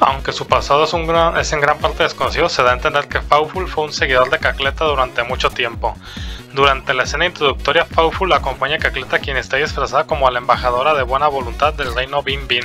Aunque su pasado es, un gran, es en gran parte desconocido, se da a entender que Fauful fue un seguidor de Cacleta durante mucho tiempo. Durante la escena introductoria, Fauful acompaña a Cacleta quien está disfrazada como la embajadora de buena voluntad del reino Bin Bin,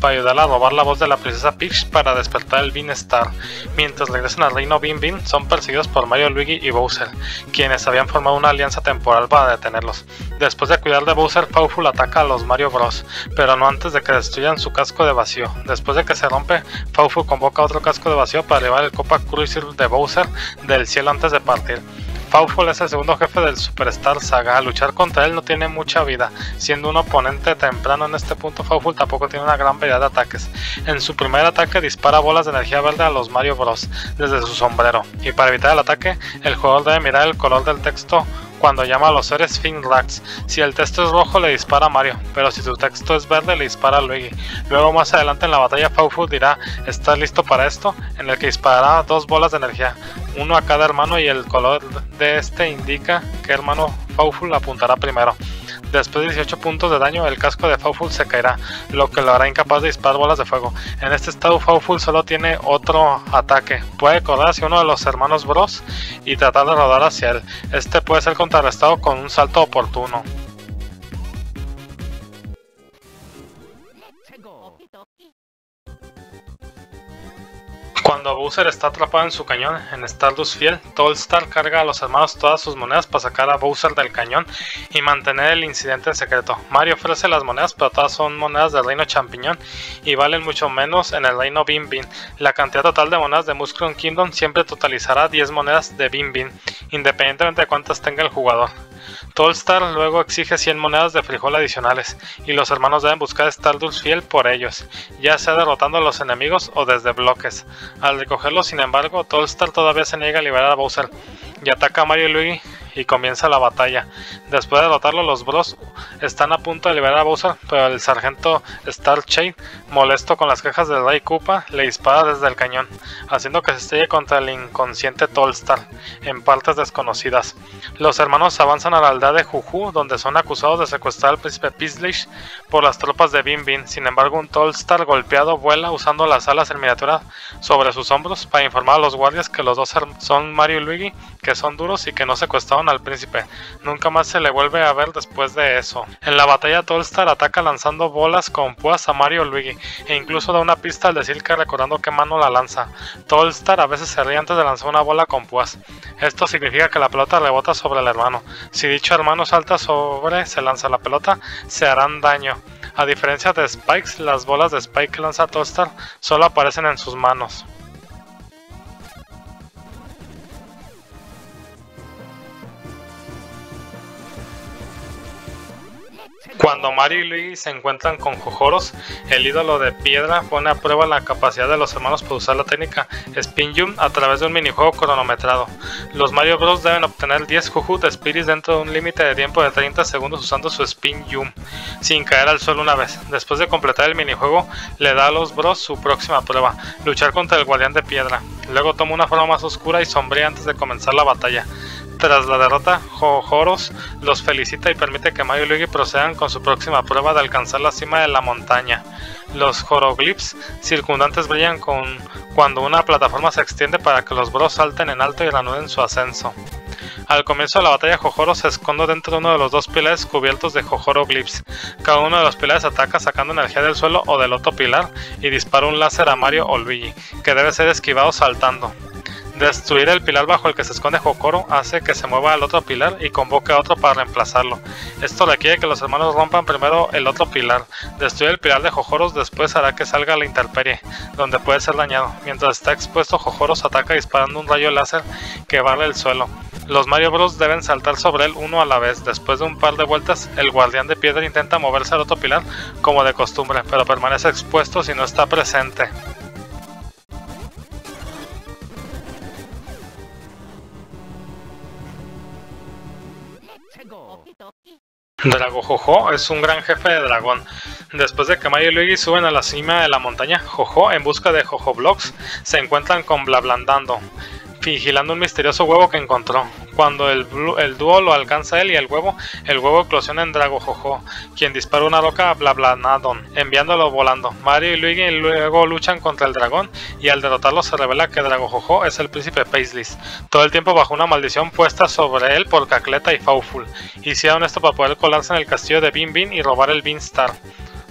para ayudarla a robar la voz de la princesa Peach para despertar el Beanstar. Mientras regresan al reino Bin Bin, son perseguidos por Mario, Luigi y Bowser, quienes habían formado una alianza temporal para detenerlos. Después de cuidar de Bowser, Fauful ataca a los Mario Bros, pero no antes de que destruyan su casco de vacío. Después de que se rompe, Fauful convoca otro casco de vacío para llevar el Copa Cruiser de Bowser del cielo antes de partir. Fauful es el segundo jefe del Superstar Saga. Luchar contra él no tiene mucha vida. Siendo un oponente temprano en este punto, Fauful tampoco tiene una gran variedad de ataques. En su primer ataque dispara bolas de energía verde a los Mario Bros. desde su sombrero. Y para evitar el ataque, el jugador debe mirar el color del texto cuando llama a los seres Finrax. Si el texto es rojo le dispara a Mario, pero si su texto es verde le dispara a Luigi. Luego más adelante en la batalla Fauful dirá ¿estás listo para esto? En el que disparará dos bolas de energía, uno a cada hermano y el color de este indica qué hermano Fauful apuntará primero. Después de 18 puntos de daño, el casco de Fauful se caerá, lo que lo hará incapaz de disparar bolas de fuego. En este estado, Fauful solo tiene otro ataque. Puede correr hacia uno de los hermanos Bros y tratar de rodar hacia él. Este puede ser contrarrestado con un salto oportuno. Cuando Bowser está atrapado en su cañón en Stardust Fiel, Tolstar carga a los hermanos todas sus monedas para sacar a Bowser del cañón y mantener el incidente secreto. Mario ofrece las monedas, pero todas son monedas del reino champiñón y valen mucho menos en el reino Bin Bin. La cantidad total de monedas de Mushroom Kingdom siempre totalizará 10 monedas de Bin Bin, independientemente de cuántas tenga el jugador. Tolstar luego exige 100 monedas de frijol adicionales, y los hermanos deben buscar Stardust Fiel por ellos, ya sea derrotando a los enemigos o desde bloques. Al recogerlos, sin embargo, Tolstar todavía se niega a liberar a Bowser, y ataca a Mario y Luigi y comienza la batalla. Después de derrotarlo, los Bros están a punto de liberar a Bowser, pero el sargento Starshade, molesto con las quejas de Ray Koopa, le dispara desde el cañón, haciendo que se estrelle contra el inconsciente Tolstar, en partes desconocidas. Los hermanos avanzan a la aldea de Juju, donde son acusados de secuestrar al príncipe Pislish por las tropas de Bin Bin. Sin embargo, un Tolstar golpeado vuela usando las alas en miniatura sobre sus hombros para informar a los guardias que los dos son Mario y Luigi, que son duros y que no secuestraron al príncipe. Nunca más se le vuelve a ver después de eso. En la batalla Tolstar ataca lanzando bolas con púas a Mario Luigi e incluso da una pista al decir que recordando qué mano la lanza. Tolstar a veces se ríe antes de lanzar una bola con púas. Esto significa que la pelota rebota sobre el hermano. Si dicho hermano salta sobre se lanza la pelota, se harán daño. A diferencia de Spikes, las bolas de Spike que lanza Tolstar solo aparecen en sus manos. Cuando Mario y Luigi se encuentran con Jojoros, el ídolo de piedra pone a prueba la capacidad de los hermanos para usar la técnica Spin Jump a través de un minijuego cronometrado. Los Mario Bros deben obtener 10 Juju de Spirits dentro de un límite de tiempo de 30 segundos usando su Spin Jump, sin caer al suelo una vez. Después de completar el minijuego, le da a los Bros su próxima prueba, luchar contra el Guardián de Piedra. Luego toma una forma más oscura y sombría antes de comenzar la batalla. Tras la derrota, Jojoros los felicita y permite que Mario y Luigi procedan con su próxima prueba de alcanzar la cima de la montaña. Los Horoglyphs circundantes brillan con cuando una plataforma se extiende para que los bros salten en alto y reanuden su ascenso. Al comienzo de la batalla, Jojoro se esconde dentro de uno de los dos pilares cubiertos de Jojoroglyphs. Cada uno de los pilares ataca sacando energía del suelo o del otro pilar y dispara un láser a Mario o Luigi, que debe ser esquivado saltando. Destruir el pilar bajo el que se esconde Jokoro hace que se mueva al otro pilar y convoque a otro para reemplazarlo. Esto requiere que los hermanos rompan primero el otro pilar. Destruir el pilar de Jojoros después hará que salga a la intemperie, donde puede ser dañado. Mientras está expuesto, Jojoros ataca disparando un rayo láser que barre el suelo. Los Mario Bros deben saltar sobre él uno a la vez. Después de un par de vueltas, el guardián de piedra intenta moverse al otro pilar como de costumbre, pero permanece expuesto si no está presente. Drago Jojo es un gran jefe de dragón. Después de que Mario y Luigi suben a la cima de la montaña, Jojo, en busca de Jojo Blocks, se encuentran con Blablandando, vigilando un misterioso huevo que encontró. Cuando el, dúo lo alcanza él y el huevo, el huevo eclosiona en Drago Jojo, quien dispara una roca a Blablanadon, enviándolo volando. Mario y Luigi luego luchan contra el dragón y al derrotarlo se revela que Drago Jojo es el príncipe Paisley, todo el tiempo bajo una maldición puesta sobre él por Cacleta y Fauful. Hicieron esto para poder colarse en el castillo de Bin Bin y robar el Bean Star.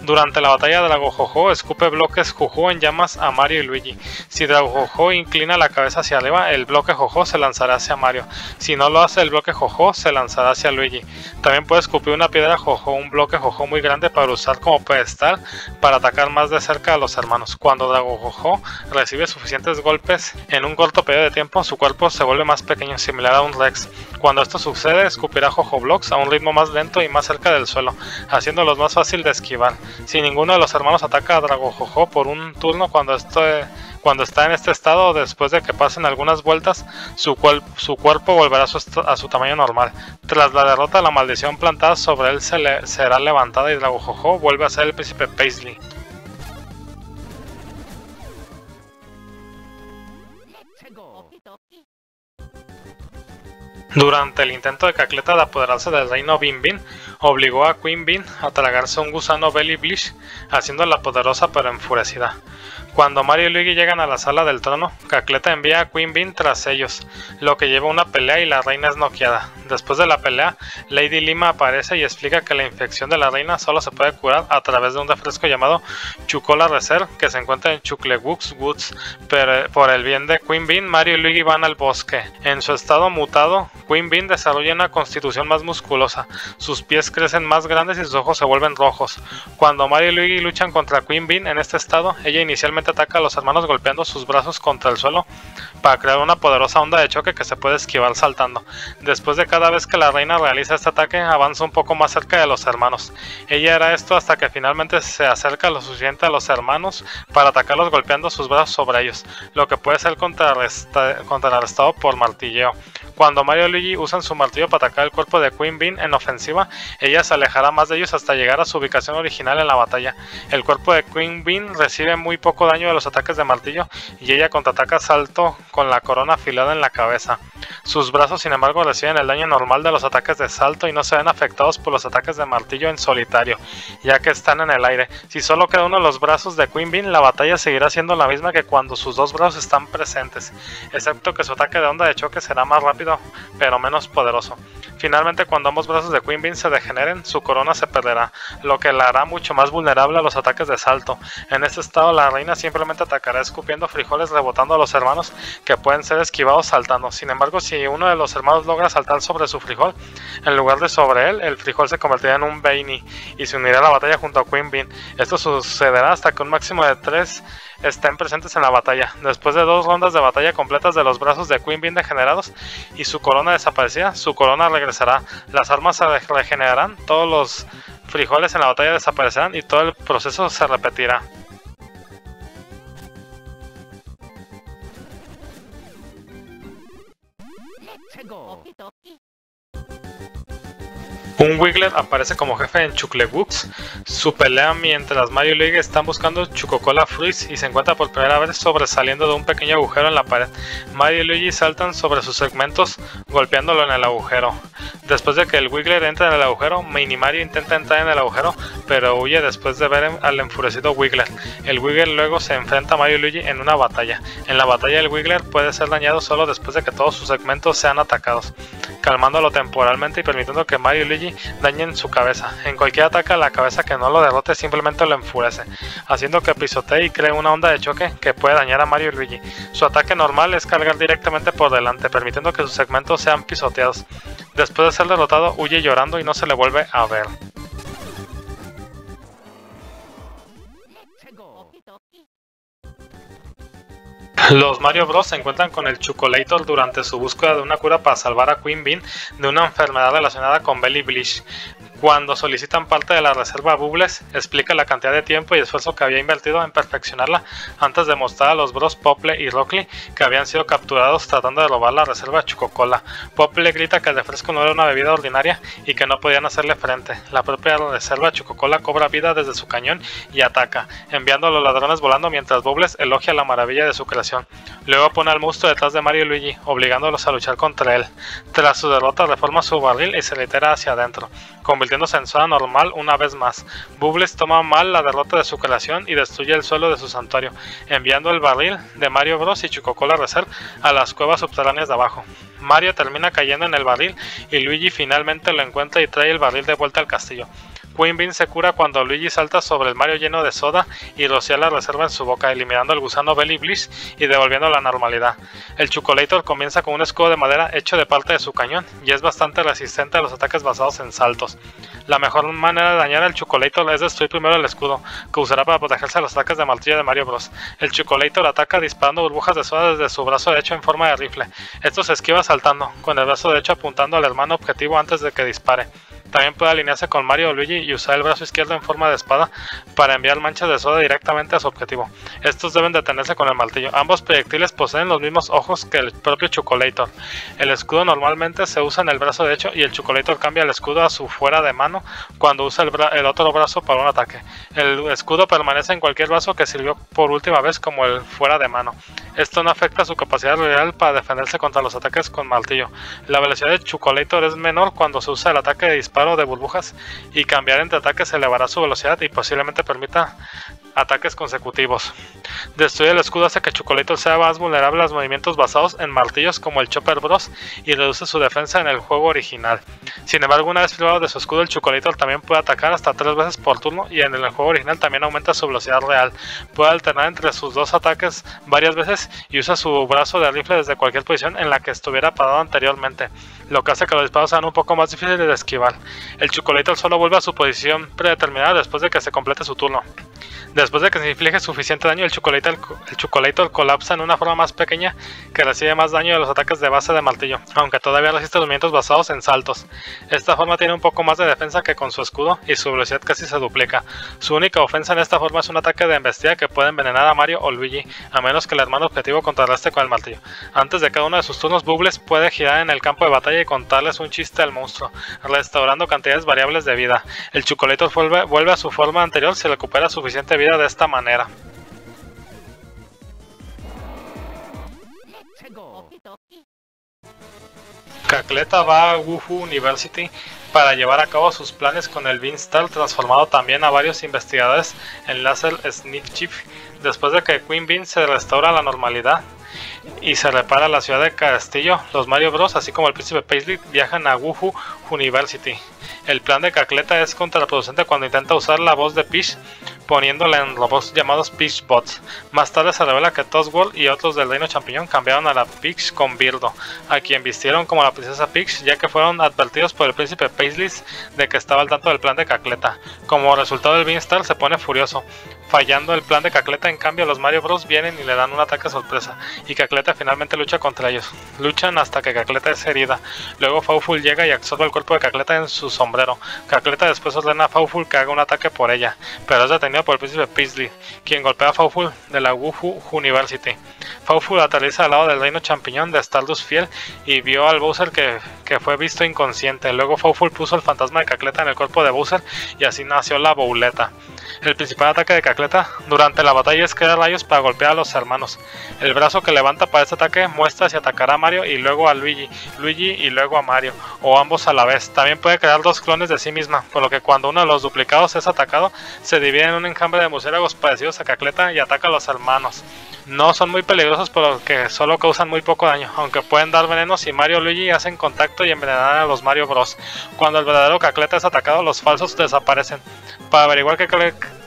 Durante la batalla Drago Jojo escupe bloques Juju en llamas a Mario y Luigi. Si Drago Jojo inclina la cabeza hacia arriba, el bloque Jojo se lanzará hacia Mario. Si no lo hace, el bloque Jojo se lanzará hacia Luigi. También puede escupir una piedra Jojo, un bloque Jojo muy grande para usar como pedestal para atacar más de cerca a los hermanos. Cuando Drago Jojo recibe suficientes golpes en un corto periodo de tiempo, su cuerpo se vuelve más pequeño, similar a un Rex. Cuando esto sucede, escupirá Jojo Blocks a un ritmo más lento y más cerca del suelo, haciéndolos más fácil de esquivar. Si ninguno de los hermanos ataca a Drago Jojo por un turno cuando, cuando está en este estado, después de que pasen algunas vueltas, su, su cuerpo volverá a su, tamaño normal. Tras la derrota, la maldición plantada sobre él se le será levantada y Drago Jojo vuelve a ser el príncipe Paisley. Durante el intento de Cacleta de apoderarse del reino Bin Bin, obligó a Queen Bean a tragarse un gusano Belly Blish, haciéndola poderosa pero enfurecida. Cuando Mario y Luigi llegan a la sala del trono, Cacleta envía a Queen Bean tras ellos, lo que lleva una pelea y la reina es noqueada. Después de la pelea, Lady Lima aparece y explica que la infección de la reina solo se puede curar a través de un refresco llamado Chucola Reserve que se encuentra en Chuclewoods Woods. Pero por el bien de Queen Bean, Mario y Luigi van al bosque. En su estado mutado, Queen Bean desarrolla una constitución más musculosa, sus pies crecen más grandes y sus ojos se vuelven rojos. Cuando Mario y Luigi luchan contra Queen Bean en este estado, ella inicialmente ataca a los hermanos golpeando sus brazos contra el suelo para crear una poderosa onda de choque que se puede esquivar saltando. Después de cada vez que la reina realiza este ataque, avanza un poco más cerca de los hermanos. Ella hará esto hasta que finalmente se acerca lo suficiente a los hermanos para atacarlos golpeando sus brazos sobre ellos, lo que puede ser contrarrestado por martilleo. Cuando Mario y Luigi usan su martillo para atacar el cuerpo de Queen Bean en ofensiva, ella se alejará más de ellos hasta llegar a su ubicación original en la batalla. El cuerpo de Queen Bean recibe muy poco daño de los ataques de martillo y ella contraataca salto con la corona afilada en la cabeza. Sus brazos, sin embargo, reciben el daño normal de los ataques de salto y no se ven afectados por los ataques de martillo en solitario, ya que están en el aire. Si solo queda uno de los brazos de Queen Bean, la batalla seguirá siendo la misma que cuando sus dos brazos están presentes, excepto que su ataque de onda de choque será más rápido pero menos poderoso. Finalmente, cuando ambos brazos de Queen Bean se degeneren, su corona se perderá, lo que la hará mucho más vulnerable a los ataques de salto. En este estado, la reina simplemente atacará escupiendo frijoles rebotando a los hermanos que pueden ser esquivados saltando. Sin embargo, si uno de los hermanos logra saltar sobre su frijol, en lugar de sobre él, el frijol se convertirá en un Beini y se unirá a la batalla junto a Queen Bean. Esto sucederá hasta que un máximo de tres estén presentes en la batalla. Después de dos rondas de batalla completas de los brazos de Queen bien degenerados y su corona desaparecida, su corona regresará, las armas se regenerarán, todos los frijoles en la batalla desaparecerán y todo el proceso se repetirá. Un Wiggler aparece como jefe en Chucklebooks. Su pelea mientras Mario y Luigi están buscando Chucocola Fruits y se encuentra por primera vez sobresaliendo de un pequeño agujero en la pared. Mario y Luigi saltan sobre sus segmentos golpeándolo en el agujero. Después de que el Wiggler entra en el agujero, Mini Mario intenta entrar en el agujero, pero huye después de ver al enfurecido Wiggler. El Wiggler luego se enfrenta a Mario y Luigi en una batalla. En la batalla el Wiggler puede ser dañado solo después de que todos sus segmentos sean atacados, calmándolo temporalmente y permitiendo que Mario y Luigi dañen su cabeza. En cualquier ataque a la cabeza que no lo derrote simplemente lo enfurece, haciendo que pisotee y cree una onda de choque que puede dañar a Mario y Luigi. Su ataque normal es cargar directamente por delante, permitiendo que sus segmentos sean pisoteados. Después de ser derrotado, huye llorando y no se le vuelve a ver. Los Mario Bros se encuentran con el Chocolator durante su búsqueda de una cura para salvar a Queen Bean de una enfermedad relacionada con Belly Bleach. Cuando solicitan parte de la reserva Bubbles, explica la cantidad de tiempo y esfuerzo que había invertido en perfeccionarla antes de mostrar a los bros Pople y Rockley que habían sido capturados tratando de robar la reserva Chucocola. Pople grita que el refresco no era una bebida ordinaria y que no podían hacerle frente. La propia reserva Chucocola cobra vida desde su cañón y ataca, enviando a los ladrones volando mientras Bubbles elogia la maravilla de su creación. Luego pone al monstruo detrás de Mario y Luigi, obligándolos a luchar contra él. Tras su derrota reforma su barril y se litera hacia adentro convirtiéndose en zona normal una vez más. Bubbles toma mal la derrota de su creación y destruye el suelo de su santuario, enviando el barril de Mario Bros y Chucocola Reserve a las cuevas subterráneas de abajo. Mario termina cayendo en el barril y Luigi finalmente lo encuentra y trae el barril de vuelta al castillo. Queen Bean se cura cuando Luigi salta sobre el Mario lleno de soda y rocía la reserva en su boca, eliminando el gusano Belly Bliss y devolviendo la normalidad. El Chucolator comienza con un escudo de madera hecho de parte de su cañón y es bastante resistente a los ataques basados en saltos. La mejor manera de dañar al Chucolator es destruir primero el escudo, que usará para protegerse de los ataques de martillo de Mario Bros. El Chucolator ataca disparando burbujas de soda desde su brazo derecho en forma de rifle. Esto se esquiva saltando, con el brazo derecho apuntando al hermano objetivo antes de que dispare. También puede alinearse con Mario o Luigi y usar el brazo izquierdo en forma de espada para enviar manchas de soda directamente a su objetivo. Estos deben detenerse con el martillo. Ambos proyectiles poseen los mismos ojos que el propio Chocolator. El escudo normalmente se usa en el brazo derecho y el Chocolator cambia el escudo a su fuera de mano cuando usa el, otro brazo para un ataque. El escudo permanece en cualquier brazo que sirvió por última vez como el fuera de mano. Esto no afecta su capacidad real para defenderse contra los ataques con martillo. La velocidad de Chocolator es menor cuando se usa el ataque de disparo de burbujas y cambiar entre ataques elevará su velocidad y posiblemente permita ataques consecutivos. Destruir el escudo hace que Chocolator sea más vulnerable a los movimientos basados en martillos como el Chopper Bros y reduce su defensa en el juego original. Sin embargo, una vez privado de su escudo, el Chocolator también puede atacar hasta tres veces por turno y en el juego original también aumenta su velocidad real. Puede alternar entre sus dos ataques varias veces y usa su brazo de rifle desde cualquier posición en la que estuviera parado anteriormente, lo que hace que los disparos sean un poco más difíciles de esquivar. El Chocolator solo vuelve a su posición predeterminada después de que se complete su turno. Después de que se inflige suficiente daño, el Chocolator, el colapsa en una forma más pequeña que recibe más daño de los ataques de base de martillo, aunque todavía resiste movimientos basados en saltos. Esta forma tiene un poco más de defensa que con su escudo y su velocidad casi se duplica. Su única ofensa en esta forma es un ataque de embestida que puede envenenar a Mario o Luigi, a menos que el hermano objetivo contrarreste con el martillo. Antes de cada uno de sus turnos, Bubbles puede girar en el campo de batalla y contarles un chiste al monstruo, restaurando cantidades variables de vida. El Chocolator vuelve, vuelve a su forma anterior si recupera suficiente vida de esta manera. Cacleta va a Wuhu University para llevar a cabo sus planes con el Beanstalk transformado también a varios investigadores en Laser Sneak Chip. Después de que Queen Bean se restaura la normalidad y se repara la ciudad de Castillo, los Mario Bros, así como el príncipe Paisley, viajan a Wuhu University. El plan de Cacleta es contraproducente cuando intenta usar la voz de Peach poniéndola en robots llamados Peach Bots. Más tarde se revela que Tossworld y otros del Reino Champiñón cambiaron a la Peach con Birdo, a quien vistieron como la princesa Peach, ya que fueron advertidos por el príncipe Paisley de que estaba al tanto del plan de Cacleta. Como resultado, el Beanstar se pone furioso. Fallando el plan de Cacleta, en cambio, los Mario Bros vienen y le dan un ataque sorpresa, y Cacleta finalmente lucha contra ellos. Luchan hasta que Cacleta es herida. Luego Fauful llega y absorbe el cuerpo de Cacleta en su sombrero. Cacleta después ordena a Fauful que haga un ataque por ella, pero es detenido por el príncipe Paisley, quien golpea a Fauful de la Wuhu University. Fauful aterriza al lado del reino champiñón de Stardust Fiel y vio al Bowser que, que fue visto inconsciente. Luego Fauful puso el fantasma de Cacleta en el cuerpo de Bowser y así nació la Bouleta. El principal ataque de Cacleta durante la batalla es crear rayos para golpear a los hermanos. El brazo que levanta para este ataque muestra si atacará a Mario y luego a Luigi, Luigi y luego a Mario, o ambos a la vez. También puede crear dos clones de sí misma, por lo que cuando uno de los duplicados es atacado, se divide en un enjambre de murciélagos parecidos a Cacleta y ataca a los hermanos. No son muy peligrosos por lo que solo causan muy poco daño, aunque pueden dar veneno si Mario y Luigi hacen contacto y envenenan a los Mario Bros. Cuando el verdadero Cacleta es atacado, los falsos desaparecen. Para averiguar qué,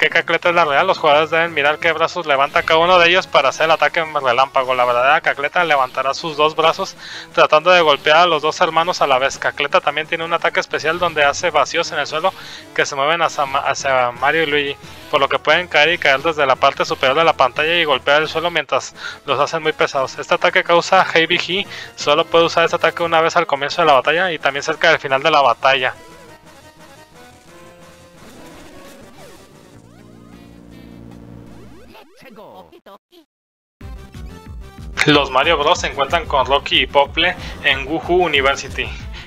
Cacleta es la real, los jugadores deben mirar qué brazos levanta cada uno de ellos para hacer el ataque en relámpago. La verdadera Cacleta levantará sus dos brazos tratando de golpear a los dos hermanos a la vez. Cacleta también tiene un ataque especial donde hace vacíos en el suelo que se mueven hacia, Mario y Luigi, por lo que pueden caer y caer desde la parte superior de la pantalla y golpear el suelo mientras los hacen muy pesados. Este ataque causa Heavy He, solo puede usar este ataque una vez al comienzo de la batalla y también cerca del final de la batalla. Los Mario Bros se encuentran con Rocky y Pople en Wuhu University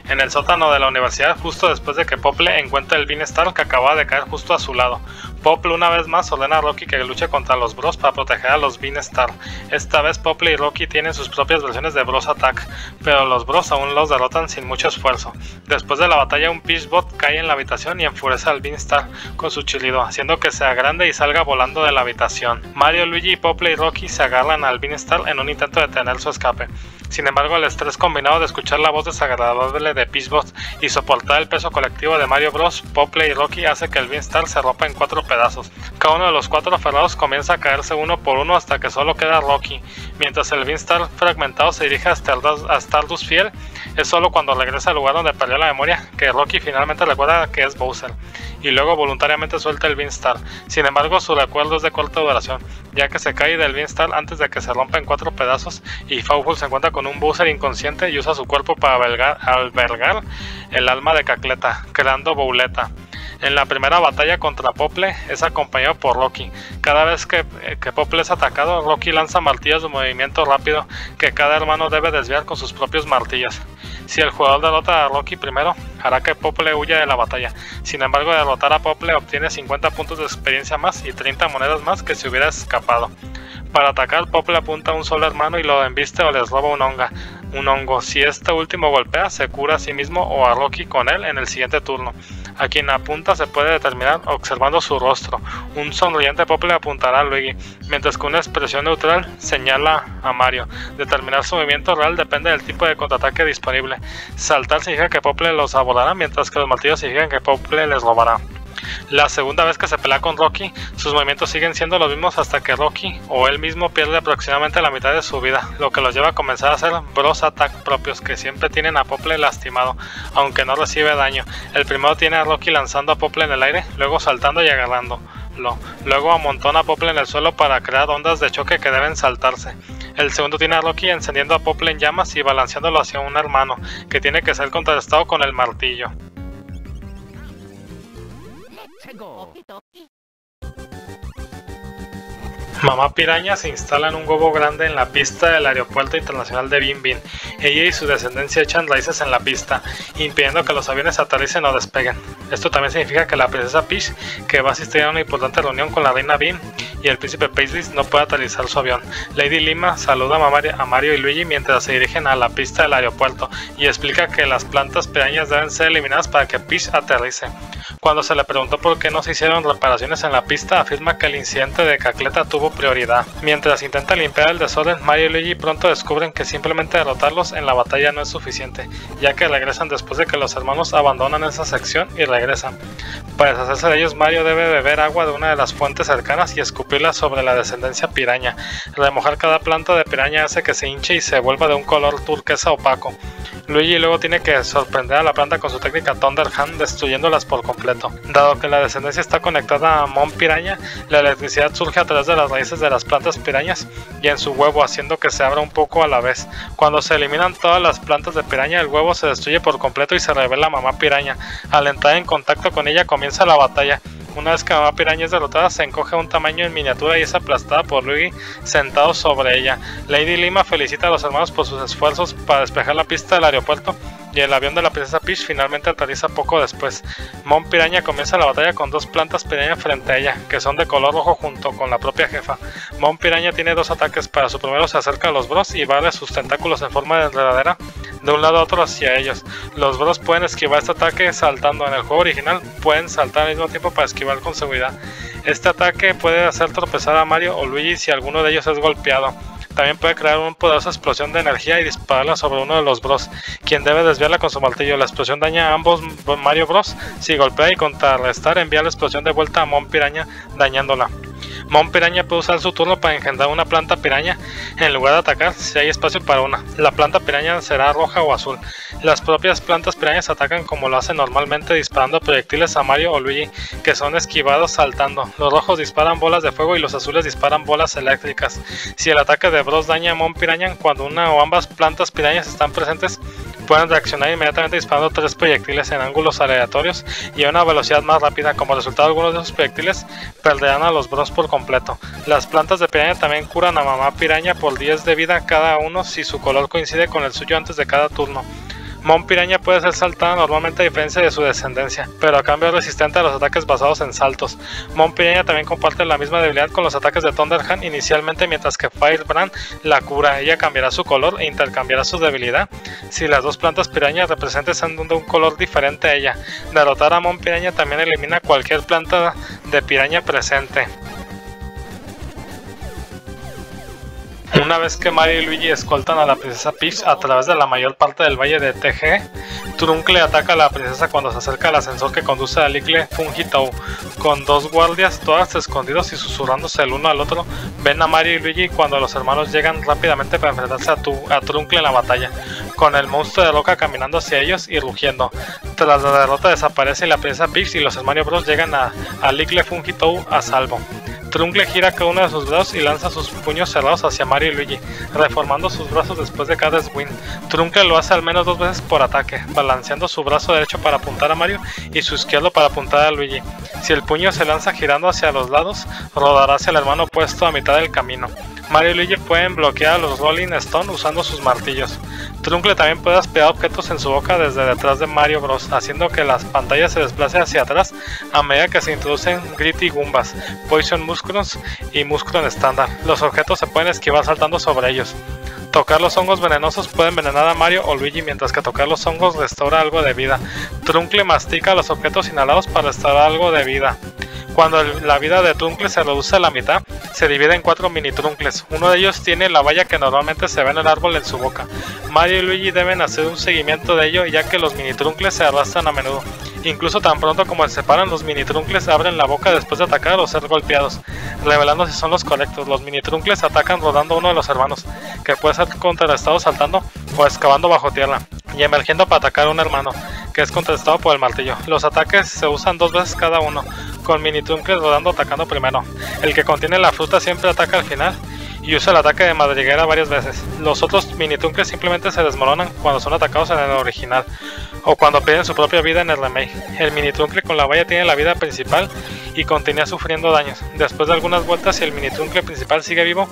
en el sótano de la universidad justo después de que Pople encuentra el Beanstar que acaba de caer justo a su lado. Pople una vez más ordena a Rocky que luche contra los Bros para proteger a los Beanstar. Esta vez Pople y Rocky tienen sus propias versiones de Bros Attack, pero los Bros aún los derrotan sin mucho esfuerzo. Después de la batalla un Peachbot cae en la habitación y enfurece al Beanstar con su chilido, haciendo que se agrande y salga volando de la habitación. Mario, Luigi, Pople y Rocky se agarran al Beanstar en un intento de detener su escape. Sin embargo, el estrés combinado de escuchar la voz desagradable de Peachbot y soportar el peso colectivo de Mario Bros, Pople y Rocky hace que el Beanstar se rompa en cuatro pedazos. Cada uno de los cuatro aferrados comienza a caerse uno por uno hasta que solo queda Rocky, mientras el Beanstar fragmentado se dirige a Stardust Fiel. Es solo cuando regresa al lugar donde perdió la memoria que Rocky finalmente recuerda que es Bowser, y luego voluntariamente suelta el Beanstar. Sin embargo, su recuerdo es de corta duración, ya que se cae del Beanstar antes de que se rompa en cuatro pedazos y Fawful se encuentra con un Bowser inconsciente y usa su cuerpo para albergar, el alma de Cacleta, creando Bouleta. En la primera batalla contra Pople es acompañado por Rocky. Cada vez que, que, Pople es atacado, Rocky lanza martillos de movimiento rápido que cada hermano debe desviar con sus propios martillos. Si el jugador derrota a Rocky primero, hará que Pople huya de la batalla. Sin embargo, derrotar a Pople obtiene 50 puntos de experiencia más y 30 monedas más que si hubiera escapado. Para atacar, Pople apunta a un solo hermano y lo embiste o les roba un honga, un hongo. Si este último golpea, se cura a sí mismo o a Rocky con él en el siguiente turno. A quien apunta se puede determinar observando su rostro. Un sonriente Pople apuntará a Luigi, mientras que una expresión neutral señala a Mario. Determinar su movimiento real depende del tipo de contraataque disponible. Saltar significa que Pople los abordará, mientras que los martillos significan que Pople les robará. La segunda vez que se pelea con Rocky, sus movimientos siguen siendo los mismos hasta que Rocky o él mismo pierde aproximadamente la mitad de su vida, lo que los lleva a comenzar a hacer Bros Attack propios que siempre tienen a Pople lastimado, aunque no recibe daño. El primero tiene a Rocky lanzando a Pople en el aire, luego saltando y agarrando. Luego amontona a Pople en el suelo para crear ondas de choque que deben saltarse. El segundo tiene a Rocky encendiendo a Pople en llamas y balanceándolo hacia un hermano, que tiene que ser contrarrestado con el martillo. ゴー。Mamá Piraña se instala en un huevo grande en la pista del Aeropuerto Internacional de Bin Bin. Ella y su descendencia echan raíces en la pista, impidiendo que los aviones aterricen o despeguen. Esto también significa que la princesa Peach, que va a asistir a una importante reunión con la reina Bean y el príncipe Paisley, no puede aterrizar su avión. Lady Lima saluda a Mario y Luigi mientras se dirigen a la pista del aeropuerto y explica que las plantas pirañas deben ser eliminadas para que Peach aterrice. Cuando se le preguntó por qué no se hicieron reparaciones en la pista, afirma que el incidente de Cacleta tuvo prioridad. Mientras intenta limpiar el desorden, Mario y Luigi pronto descubren que simplemente derrotarlos en la batalla no es suficiente, ya que regresan después de que los hermanos abandonan esa sección y regresan. Para deshacerse de ellos, Mario debe beber agua de una de las fuentes cercanas y escupirla sobre la descendencia piraña. Remojar cada planta de piraña hace que se hinche y se vuelva de un color turquesa opaco. Luigi luego tiene que sorprender a la planta con su técnica Thunder Hand, destruyéndolas por completo. Dado que la descendencia está conectada a Mon Piraña, la electricidad surge a través de las raíces de las plantas pirañas y en su huevo, haciendo que se abra un poco a la vez. Cuando se eliminan todas las plantas de piraña, el huevo se destruye por completo y se revela mamá piraña. Al entrar en contacto con ella comienza la batalla. Una vez que Mamá Piraña es derrotada, se encoge un tamaño en miniatura y es aplastada por Luigi sentado sobre ella. Lady Lima felicita a los hermanos por sus esfuerzos para despejar la pista del aeropuerto y el avión de la princesa Peach finalmente aterriza poco después. Mon Piraña comienza la batalla con dos plantas piraña frente a ella, que son de color rojo junto con la propia jefa. Mon Piraña tiene dos ataques, para su primero se acerca a los bros y vale sus tentáculos en forma de enredadera de un lado a otro hacia ellos. Los bros pueden esquivar este ataque saltando. En el juego original pueden saltar al mismo tiempo para esquivar con seguridad. Este ataque puede hacer tropezar a Mario o Luigi si alguno de ellos es golpeado. También puede crear una poderosa explosión de energía y dispararla sobre uno de los bros, quien debe desviarla con su martillo. La explosión daña a ambos Mario Bros. Si golpea y contrarrestar, envía la explosión de vuelta a Mon Piraña, dañándola. Mon Piraña puede usar su turno para engendrar una planta piraña en lugar de atacar si hay espacio para una. La planta piraña será roja o azul. Las propias plantas pirañas atacan como lo hacen normalmente disparando proyectiles a Mario o Luigi que son esquivados saltando. Los rojos disparan bolas de fuego y los azules disparan bolas eléctricas. Si el ataque de Bros daña a Mon Piraña cuando una o ambas plantas pirañas están presentes, pueden reaccionar inmediatamente disparando tres proyectiles en ángulos aleatorios y a una velocidad más rápida. Como resultado, algunos de esos proyectiles perderán a los bros por Las plantas de piraña también curan a mamá piraña por 10 de vida cada uno si su color coincide con el suyo antes de cada turno. Mon Piraña puede ser saltada normalmente a diferencia de su descendencia, pero a cambio es resistente a los ataques basados en saltos. Mon Piraña también comparte la misma debilidad con los ataques de Thunderhand inicialmente, mientras que Firebrand la cura. Ella cambiará su color e intercambiará su debilidad si las dos plantas piraña representen de un color diferente a ella. Derrotar a Mon Piraña también elimina cualquier planta de piraña presente. Una vez que Mario y Luigi escoltan a la princesa Peach a través de la mayor parte del valle de TG, Truncle ataca a la princesa cuando se acerca al ascensor que conduce al Icle Fungitou. Con dos guardias, todas escondidos y susurrándose el uno al otro, ven a Mario y Luigi cuando los hermanos llegan rápidamente para enfrentarse a, tu, a Truncle en la batalla, con el monstruo de roca caminando hacia ellos y rugiendo. Tras la derrota desaparece la princesa Peach y los hermanos Bros llegan a, al Icle Fungitou a salvo. Truncle gira cada uno de sus brazos y lanza sus puños cerrados hacia Mario y Luigi, reformando sus brazos después de cada swing. Truncle lo hace al menos dos veces por ataque, balanceando su brazo derecho para apuntar a Mario y su izquierdo para apuntar a Luigi. Si el puño se lanza girando hacia los lados, rodará hacia el hermano opuesto a mitad del camino. Mario y Luigi pueden bloquear a los Rolling Stone usando sus martillos. Truncle también puede aspirar objetos en su boca desde detrás de Mario Bros, haciendo que las pantallas se desplacen hacia atrás a medida que se introducen Gritty Goombas, Poison Muscrons y Muscron estándar. Los objetos se pueden esquivar saltando sobre ellos. Tocar los hongos venenosos puede envenenar a Mario o Luigi, mientras que tocar los hongos restaura algo de vida. Truncle mastica los objetos inhalados para restaurar algo de vida. Cuando la vida de Truncle se reduce a la mitad, se divide en cuatro mini Truncles. Uno de ellos tiene la valla que normalmente se ve en el árbol en su boca. Mario y Luigi deben hacer un seguimiento de ello ya que los mini Truncles se arrastran a menudo. Incluso tan pronto como se separan, los mini truncles abren la boca después de atacar o ser golpeados, revelando si son los correctos. Los mini truncles atacan rodando uno de los hermanos, que puede ser contrarrestado saltando o excavando bajo tierra, y emergiendo para atacar a un hermano, que es contrarrestado por el martillo. Los ataques se usan dos veces cada uno, con mini rodando atacando primero. El que contiene la fruta siempre ataca al final y usa el ataque de madriguera varias veces. Los otros mini simplemente se desmoronan cuando son atacados en el original o cuando pierden su propia vida en el remake. El mini con la valla tiene la vida principal y continúa sufriendo daños. Después de algunas vueltas, si el mini principal sigue vivo,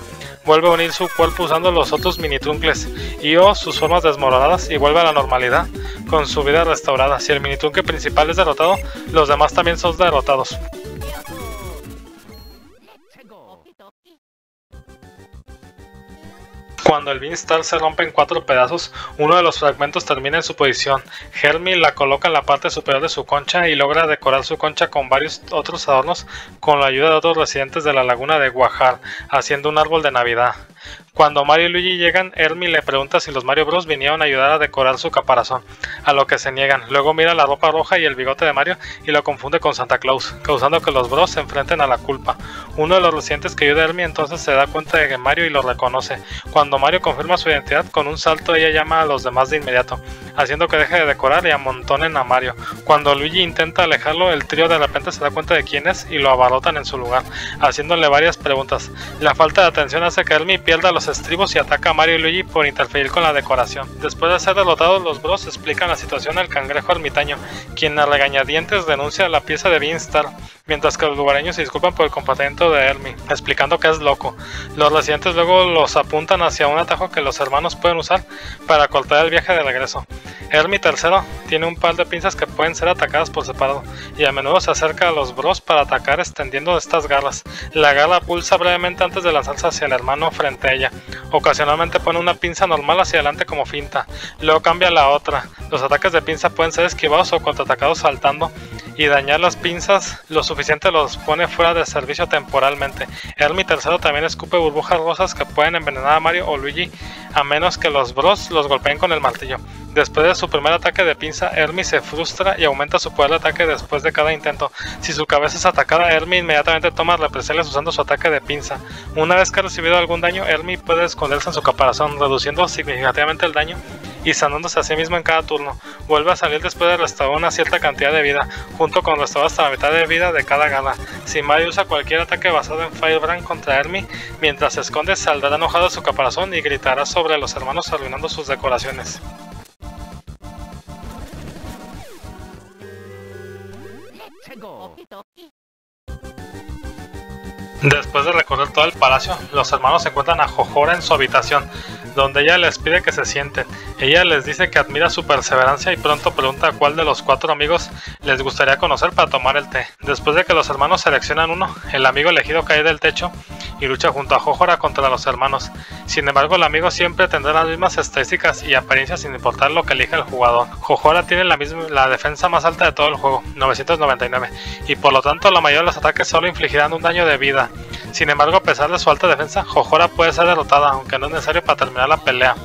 vuelve a unir su cuerpo usando los otros mini truncles y o sus formas desmoronadas y vuelve a la normalidad con su vida restaurada. Si el mini truncle principal es derrotado, los demás también son derrotados. Cuando el Beanstar se rompe en cuatro pedazos, uno de los fragmentos termina en su posición. Hermie la coloca en la parte superior de su concha y logra decorar su concha con varios otros adornos con la ayuda de otros residentes de la laguna de Guajar, haciendo un árbol de Navidad. Cuando Mario y Luigi llegan, Hermie le pregunta si los Mario Bros vinieron a ayudar a decorar su caparazón, a lo que se niegan. Luego mira la ropa roja y el bigote de Mario y lo confunde con Santa Claus, causando que los Bros se enfrenten a la culpa. Uno de los residentes que ayuda a Hermie entonces se da cuenta de que Mario y lo reconoce. Cuando Mario confirma su identidad con un salto, ella llama a los demás de inmediato, haciendo que deje de decorar y amontonen a Mario. Cuando Luigi intenta alejarlo, el trío de repente se da cuenta de quién es y lo abarrotan en su lugar, haciéndole varias preguntas. La falta de atención hace que Hermie pierda los estribos y ataca a Mario y Luigi por interferir con la decoración. Después de ser derrotados, los bros explican la situación al cangrejo ermitaño, quien a regañadientes denuncia la pieza de Beanstar, mientras que los lugareños se disculpan por el comportamiento de Hermie, explicando que es loco. Los residentes luego los apuntan hacia un atajo que los hermanos pueden usar para cortar el viaje de regreso. Hermie III tiene un par de pinzas que pueden ser atacadas por separado, y a menudo se acerca a los bros para atacar extendiendo estas garras. La garra pulsa brevemente antes de lanzarse hacia el hermano frente a ella. Ocasionalmente pone una pinza normal hacia adelante como finta, luego cambia la otra. Los ataques de pinza pueden ser esquivados o contraatacados saltando, y dañar las pinzas lo suficiente los pone fuera de servicio temporalmente. Hermie III también escupe burbujas rosas que pueden envenenar a Mario o Luigi a menos que los bros los golpeen con el martillo. Después de su primer ataque de pinza, Hermie se frustra y aumenta su poder de ataque después de cada intento. Si su cabeza es atacada, Hermie inmediatamente toma represalias usando su ataque de pinza. Una vez que ha recibido algún daño, Hermie puede esconderse en su caparazón, reduciendo significativamente el daño y sanándose a sí misma en cada turno. Vuelve a salir después de restaurar una cierta cantidad de vida, junto con restaurar hasta la mitad de vida de cada gala. Si Mario usa cualquier ataque basado en Firebrand contra Hermi, mientras se esconde saldrá enojado su caparazón y gritará sobre los hermanos arruinando sus decoraciones. Después de recorrer todo el palacio, los hermanos encuentran a Jojora en su habitación, donde ella les pide que se sienten. Ella les dice que admira su perseverancia y pronto pregunta a cuál de los cuatro amigos les gustaría conocer para tomar el té. Después de que los hermanos seleccionan uno, el amigo elegido cae del techo y lucha junto a Jojora contra los hermanos. Sin embargo, el amigo siempre tendrá las mismas estadísticas y apariencias sin importar lo que elija el jugador. Jojora tiene la, misma, la defensa más alta de todo el juego, 999, y por lo tanto la mayoría de los ataques solo infligirán un daño de vida. Sin embargo, a pesar de su alta defensa, Jojora puede ser derrotada, aunque no es necesario para terminar la pelea.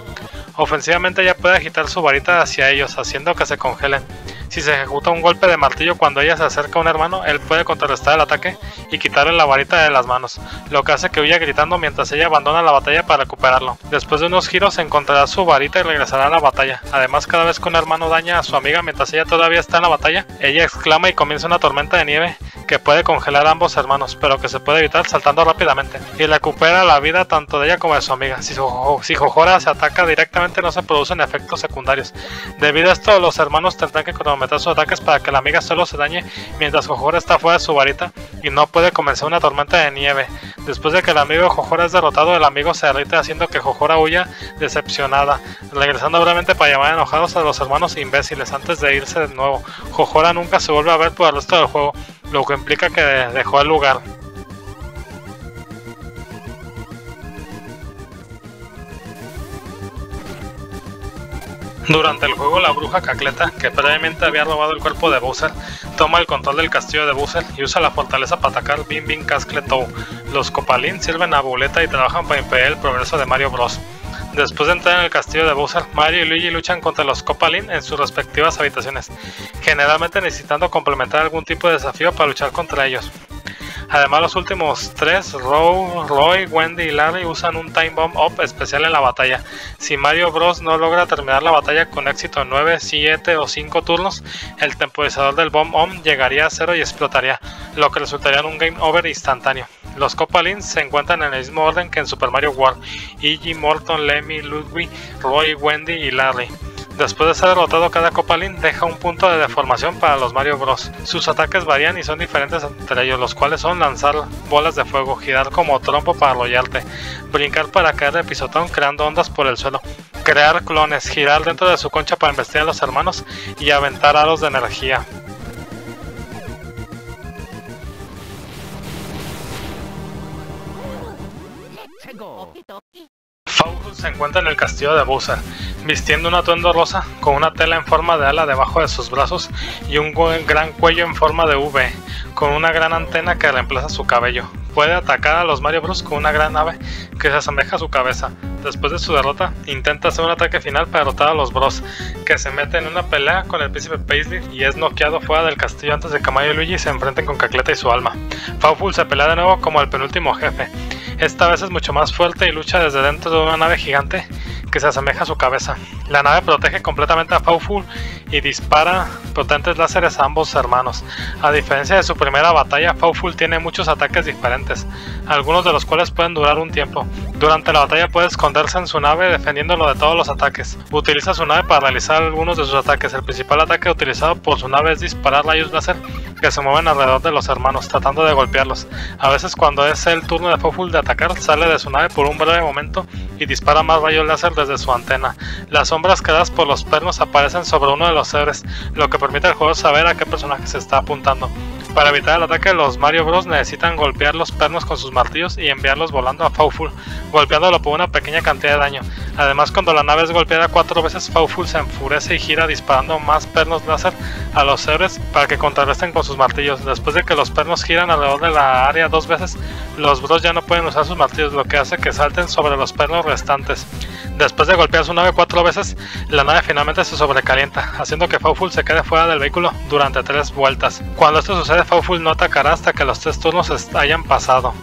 Ofensivamente ella puede agitar su varita hacia ellos, haciendo que se congelen. Si se ejecuta un golpe de martillo cuando ella se acerca a un hermano, él puede contrarrestar el ataque y quitarle la varita de las manos, lo que hace que huya gritando mientras ella abandona la batalla para recuperarlo. Después de unos giros encontrará su varita y regresará a la batalla. Además, cada vez que un hermano daña a su amiga mientras ella todavía está en la batalla, ella exclama y comienza una tormenta de nieve que puede congelar a ambos hermanos, pero que se puede evitar saltando rápidamente, y recupera la vida tanto de ella como de su amiga. Si, si Jojora se ataca directamente no se producen efectos secundarios. Debido a esto, los hermanos tendrán que cronometrar sus ataques para que la amiga solo se dañe mientras Jojora está fuera de su varita y no puede comenzar una tormenta de nieve. Después de que el amigo Jojora es derrotado, el amigo se derrite haciendo que Jojora huya decepcionada, regresando brevemente para llamar enojados a los hermanos imbéciles antes de irse de nuevo. Jojora nunca se vuelve a ver por el resto del juego, lo que implica que dejó el lugar. Durante el juego, la bruja Cacleta, que previamente había robado el cuerpo de Bowser, toma el control del castillo de Bowser y usa la fortaleza para atacar Bim Bim Cascletou. Los Copalín sirven a Boleta y trabajan para impedir el progreso de Mario Bros. Después de entrar en el castillo de Bowser, Mario y Luigi luchan contra los Copalin en sus respectivas habitaciones, generalmente necesitando complementar algún tipo de desafío para luchar contra ellos. Además, los últimos tres, Roy, Wendy y Larry, usan un Time Bomb Up especial en la batalla. Si Mario Bros. no logra terminar la batalla con éxito en 9, 7 o 5 turnos, el temporizador del Bomb On llegaría a cero y explotaría, lo que resultaría en un Game Over instantáneo. Los Copalins se encuentran en el mismo orden que en Super Mario World: Iggy, Morton, Lemmy, Ludwig, Roy, Wendy y Larry. Después de ser derrotado cada Copalin deja un punto de deformación para los Mario Bros. Sus ataques varían y son diferentes entre ellos, los cuales son lanzar bolas de fuego, girar como trompo para arrollarte, brincar para caer de pisotón creando ondas por el suelo, crear clones, girar dentro de su concha para investigar a los hermanos y aventar aros de energía. Se encuentra en el castillo de Bowser, vistiendo un atuendo rosa con una tela en forma de ala debajo de sus brazos y un gran cuello en forma de V, con una gran antena que reemplaza su cabello. Puede atacar a los Mario Bros con una gran nave que se asemeja a su cabeza. Después de su derrota, intenta hacer un ataque final para derrotar a los Bros, que se mete en una pelea con el príncipe Paisley y es noqueado fuera del castillo antes de que Mario y Luigi se enfrenten con Cacleta y su alma. Fawful se pelea de nuevo como el penúltimo jefe. Esta vez es mucho más fuerte y lucha desde dentro de una nave gigante que se asemeja a su cabeza. La nave protege completamente a Fawful y dispara potentes láseres a ambos hermanos. A diferencia de su primera batalla, Fawful tiene muchos ataques diferentes, algunos de los cuales pueden durar un tiempo. Durante la batalla puede esconderse en su nave defendiéndolo de todos los ataques. Utiliza su nave para realizar algunos de sus ataques. El principal ataque utilizado por su nave es disparar rayos láser que se mueven alrededor de los hermanos, tratando de golpearlos. A veces cuando es el turno de Fawful de atacar, sale de su nave por un breve momento y dispara más rayos láser desde su antena. Las sombras creadas por los pernos aparecen sobre uno de los seres, lo que permite al jugador saber a qué personaje se está apuntando. Para evitar el ataque, los Mario Bros necesitan golpear los pernos con sus martillos y enviarlos volando a Fawful, golpeándolo por una pequeña cantidad de daño. Además, cuando la nave es golpeada cuatro veces, Fawful se enfurece y gira disparando más pernos láser a los seres para que contrarresten con sus martillos. Después de que los pernos giran alrededor de la área dos veces, los Bros ya no pueden usar sus martillos, lo que hace que salten sobre los pernos restantes. Después de golpear su nave cuatro veces, la nave finalmente se sobrecalienta, haciendo que Fawful se quede fuera del vehículo durante tres vueltas. Cuando esto sucede, Fawful no atacará hasta que los tres turnos hayan pasado.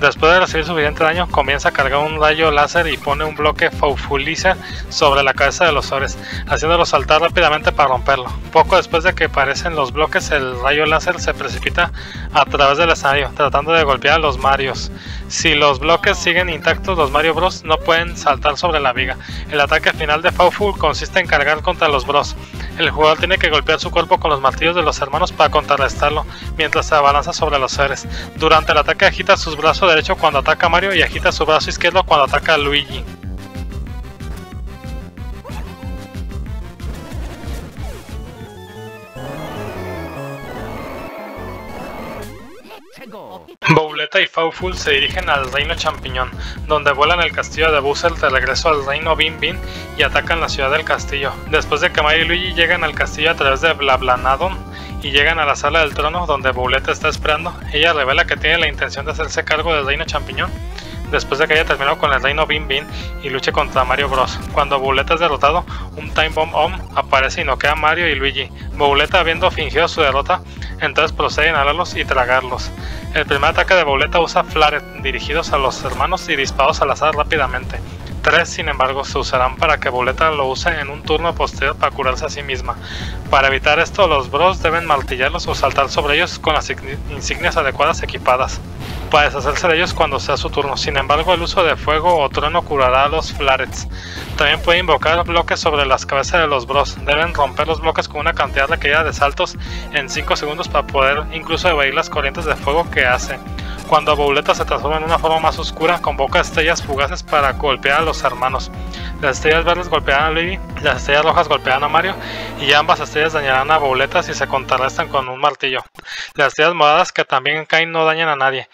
Después de recibir suficiente daño, comienza a cargar un rayo láser y pone un bloque Fawfulizer sobre la cabeza de los sobres, haciéndolo saltar rápidamente para romperlo. Poco después de que aparecen los bloques, el rayo láser se precipita a través del escenario, tratando de golpear a los Marios. Si los bloques siguen intactos, los Mario Bros no pueden saltar sobre la viga. El ataque final de Fawful consiste en cargar contra los Bros. El jugador tiene que golpear su cuerpo con los martillos de los hermanos para contrarrestarlo mientras se abalanza sobre los seres. Durante el ataque agita su brazo derecho cuando ataca Mario y agita su brazo izquierdo cuando ataca a Luigi. Bouleta y Fawful se dirigen al Reino Champiñón, donde vuelan el castillo de Bowser de regreso al Reino Bin Bin y atacan la ciudad del castillo. Después de que Mario y Luigi llegan al castillo a través de Blablanadon y llegan a la sala del trono donde Bouleta está esperando, ella revela que tiene la intención de hacerse cargo del Reino Champiñón después de que haya terminado con el reino Bin Bin y luche contra Mario Bros. Cuando Bouleta es derrotado, un Time Bomb Om aparece y noquea a Mario y Luigi. Bouleta, habiendo fingido su derrota, entonces procede a inhalarlos y tragarlos. El primer ataque de Bouleta usa Flaret, dirigidos a los hermanos y disparados al azar rápidamente. Tres, sin embargo, se usarán para que Boleta lo use en un turno posterior para curarse a sí misma. Para evitar esto, los bros deben martillarlos o saltar sobre ellos con las insignias adecuadas equipadas para deshacerse de ellos cuando sea su turno. Sin embargo, el uso de fuego o trueno curará a los flarets. También puede invocar bloques sobre las cabezas de los bros. Deben romper los bloques con una cantidad requerida de saltos en 5 segundos para poder incluso evadir las corrientes de fuego que hace. Cuando Bouleta se transforma en una forma más oscura, convoca estrellas fugaces para golpear a los hermanos. Las estrellas verdes golpearán a Luigi, las estrellas rojas golpearán a Mario y ambas estrellas dañarán a Bouleta si se contrarrestan con un martillo. Las estrellas moradas que también caen no dañan a nadie.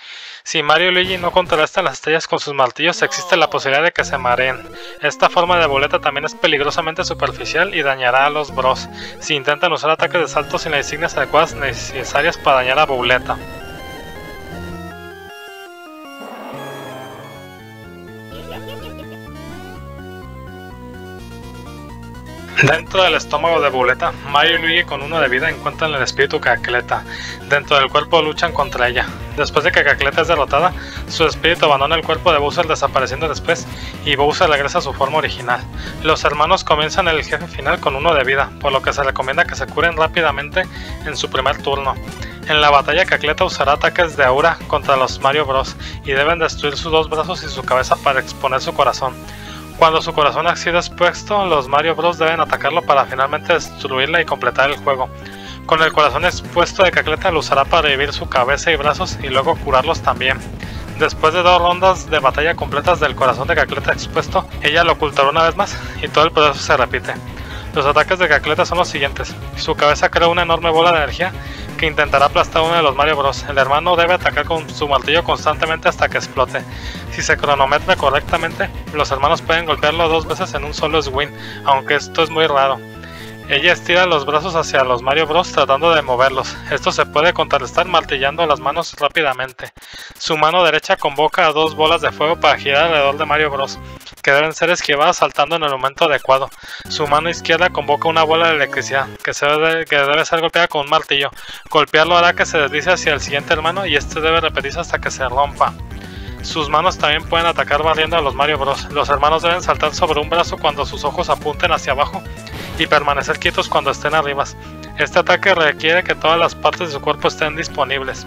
Si Mario y Luigi no contrarrestan las estrellas con sus martillos, existe la posibilidad de que se mareen. Esta forma de boleta también es peligrosamente superficial y dañará a los bros, si intentan usar ataques de salto sin las insignias adecuadas necesarias para dañar a boleta. Dentro del estómago de Buleta, Mario y Luigi con uno de vida encuentran el espíritu Cacleta. Dentro del cuerpo luchan contra ella. Después de que Cacleta es derrotada, su espíritu abandona el cuerpo de Bowser desapareciendo después y Bowser regresa a su forma original. Los hermanos comienzan el jefe final con uno de vida, por lo que se recomienda que se curen rápidamente en su primer turno. En la batalla Cacleta usará ataques de aura contra los Mario Bros. y deben destruir sus dos brazos y su cabeza para exponer su corazón. Cuando su corazón ha sido expuesto, los Mario Bros deben atacarlo para finalmente destruirla y completar el juego. Con el corazón expuesto de Cacleta lo usará para revivir su cabeza y brazos y luego curarlos también. Después de dos rondas de batalla completas del corazón de Cacleta expuesto, ella lo ocultará una vez más y todo el proceso se repite. Los ataques de Cacleta son los siguientes. Su cabeza crea una enorme bola de energía intentará aplastar uno de los Mario Bros. El hermano debe atacar con su martillo constantemente hasta que explote. Si se cronometra correctamente, los hermanos pueden golpearlo dos veces en un solo swing, aunque esto es muy raro. Ella estira los brazos hacia los Mario Bros tratando de moverlos. Esto se puede contrarrestar martillando las manos rápidamente. Su mano derecha convoca a dos bolas de fuego para girar alrededor de Mario Bros, que deben ser esquivadas saltando en el momento adecuado. Su mano izquierda convoca una bola de electricidad, que, debe ser golpeada con un martillo. Golpearlo hará que se deslice hacia el siguiente hermano y este debe repetirse hasta que se rompa. Sus manos también pueden atacar barriendo a los Mario Bros. Los hermanos deben saltar sobre un brazo cuando sus ojos apunten hacia abajo y permanecer quietos cuando estén arriba. Este ataque requiere que todas las partes de su cuerpo estén disponibles.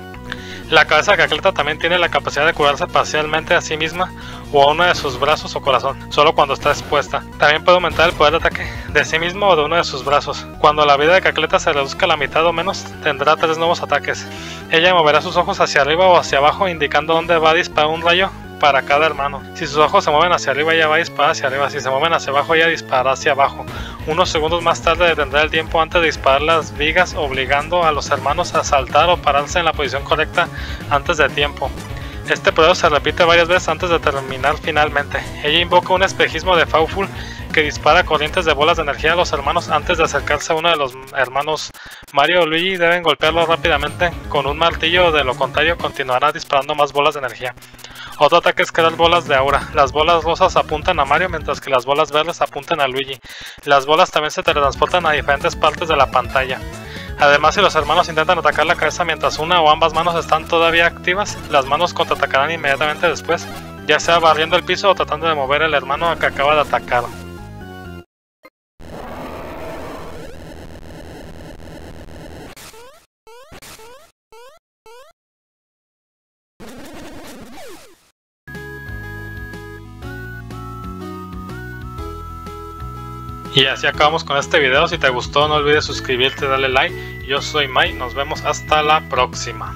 La cabeza de Cacleta también tiene la capacidad de curarse parcialmente a sí misma o a uno de sus brazos o corazón, solo cuando está expuesta. También puede aumentar el poder de ataque de sí mismo o de uno de sus brazos. Cuando la vida de Cacleta se reduzca a la mitad o menos, tendrá tres nuevos ataques. Ella moverá sus ojos hacia arriba o hacia abajo, indicando dónde va a disparar un rayo para cada hermano. Si sus ojos se mueven hacia arriba, ella va a disparar hacia arriba. Si se mueven hacia abajo, ella disparará hacia abajo. Unos segundos más tarde detendrá el tiempo antes de disparar las vigas, obligando a los hermanos a saltar o pararse en la posición correcta antes de tiempo. Este proceso se repite varias veces antes de terminar finalmente. Ella invoca un espejismo de Fawful que dispara corrientes de bolas de energía a los hermanos antes de acercarse a uno de los hermanos. Mario o Luigi deben golpearlo rápidamente con un martillo, de lo contrario continuará disparando más bolas de energía. Otro ataque es crear bolas de aura. Las bolas rosas apuntan a Mario mientras que las bolas verdes apuntan a Luigi. Las bolas también se teletransportan a diferentes partes de la pantalla. Además, si los hermanos intentan atacar la cabeza mientras una o ambas manos están todavía activas, las manos contraatacarán inmediatamente después, ya sea barriendo el piso o tratando de mover el hermano que acaba de atacar. Y así acabamos con este video. Si te gustó, no olvides suscribirte, darle like. Yo soy Mai. Nos vemos hasta la próxima.